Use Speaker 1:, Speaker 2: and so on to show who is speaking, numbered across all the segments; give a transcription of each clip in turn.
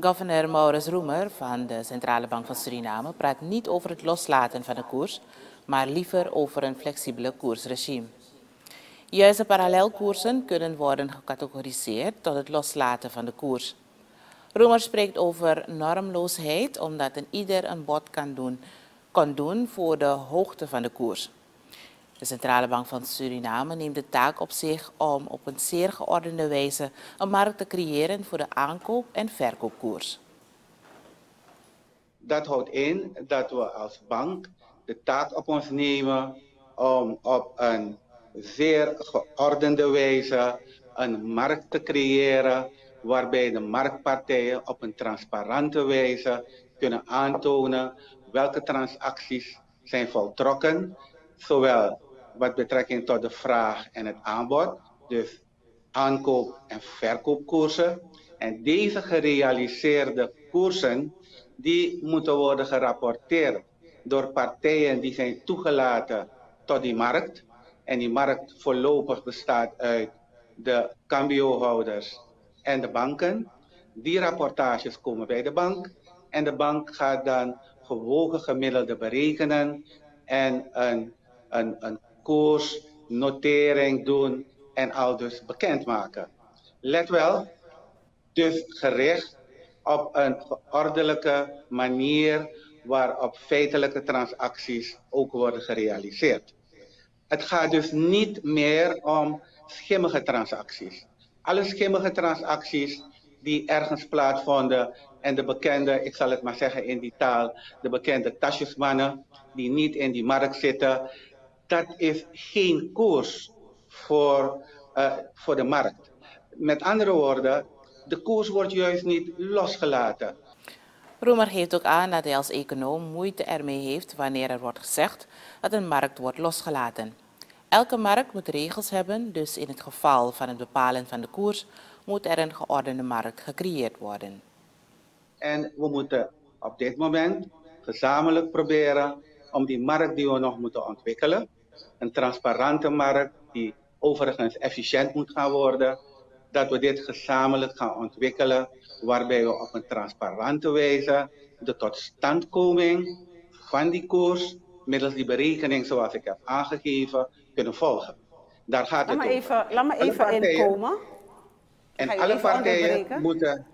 Speaker 1: Gouverneur Maurits Roemer van de Centrale Bank van Suriname praat niet over het loslaten van de koers, maar liever over een flexibele koersregime. Juist de parallelkoersen kunnen worden gecategoriseerd tot het loslaten van de koers. Roemer spreekt over normloosheid omdat een ieder een bod kan kan doen voor de hoogte van de koers. De Centrale Bank van Suriname neemt de taak op zich om op een zeer geordende wijze een markt te creëren voor de aankoop- en verkoopkoers.
Speaker 2: Dat houdt in dat we als bank de taak op ons nemen om op een zeer geordende wijze een markt te creëren waarbij de marktpartijen op een transparante wijze kunnen aantonen welke transacties zijn voltrokken, zowel wat betrekking tot de vraag en het aanbod, dus aankoop- en verkoopkoersen. En deze gerealiseerde koersen, die moeten worden gerapporteerd door partijen die zijn toegelaten tot die markt. En die markt voorlopig bestaat uit de cambiohouders en de banken. Die rapportages komen bij de bank en de bank gaat dan gewogen gemiddelde berekenen en een, een, een koersnotering doen en al dus bekendmaken. Let wel, dus gericht op een ordelijke manier waarop feitelijke transacties ook worden gerealiseerd. Het gaat dus niet meer om schimmige transacties. Alle schimmige transacties die ergens plaatsvonden en de bekende, ik zal het maar zeggen in die taal, de bekende tasjesmannen die niet in die markt zitten, dat is geen koers voor, uh, voor de markt. Met andere woorden, de koers wordt juist niet losgelaten.
Speaker 1: Roemer geeft ook aan dat hij als econoom moeite ermee heeft wanneer er wordt gezegd dat een markt wordt losgelaten. Elke markt moet regels hebben, dus in het geval van het bepalen van de koers moet er een geordende markt gecreëerd worden.
Speaker 2: En we moeten op dit moment gezamenlijk proberen om die markt die we nog moeten ontwikkelen, een transparante markt die overigens efficiënt moet gaan worden, dat we dit gezamenlijk gaan ontwikkelen, waarbij we op een transparante wijze de totstandkoming van die koers middels die berekening zoals ik heb aangegeven kunnen volgen.
Speaker 3: Daar gaat laat het me even, Laat me even inkomen.
Speaker 2: En alle partijen, moeten,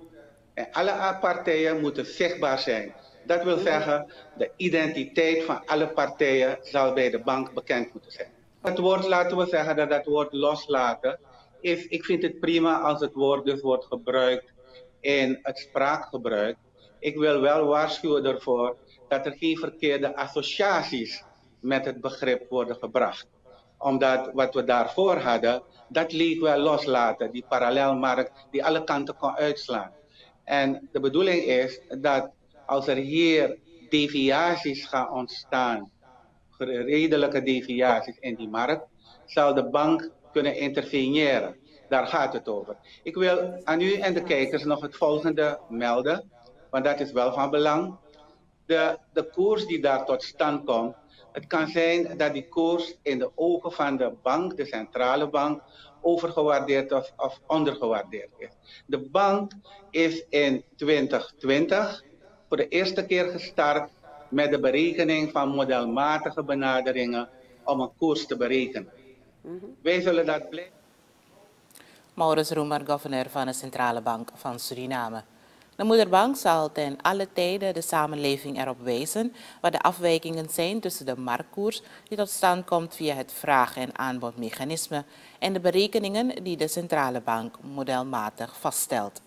Speaker 2: en alle partijen moeten zichtbaar zijn. Dat wil zeggen, de identiteit van alle partijen zal bij de bank bekend moeten zijn. Het woord, laten we zeggen dat dat woord loslaten, is, ik vind het prima als het woord dus wordt gebruikt in het spraakgebruik. Ik wil wel waarschuwen ervoor dat er geen verkeerde associaties met het begrip worden gebracht. Omdat wat we daarvoor hadden, dat leek wel loslaten, die parallelmarkt die alle kanten kon uitslaan. En de bedoeling is dat als er hier deviaties gaan ontstaan, redelijke deviaties in die markt, zal de bank kunnen interveneren. Daar gaat het over. Ik wil aan u en de kijkers nog het volgende melden, want dat is wel van belang. De, de koers die daar tot stand komt, het kan zijn dat die koers in de ogen van de bank, de centrale bank, overgewaardeerd of, of ondergewaardeerd is. De bank is in 2020 voor de eerste keer gestart met de berekening van modelmatige benaderingen om een koers te berekenen. Mm -hmm. Wij zullen dat blijven.
Speaker 1: Maurits Roemer, gouverneur van de Centrale Bank van Suriname. De moederbank zal ten alle tijden de samenleving erop wijzen wat de afwijkingen zijn tussen de marktkoers die tot stand komt via het vraag- en aanbodmechanisme en de berekeningen die de centrale bank modelmatig vaststelt.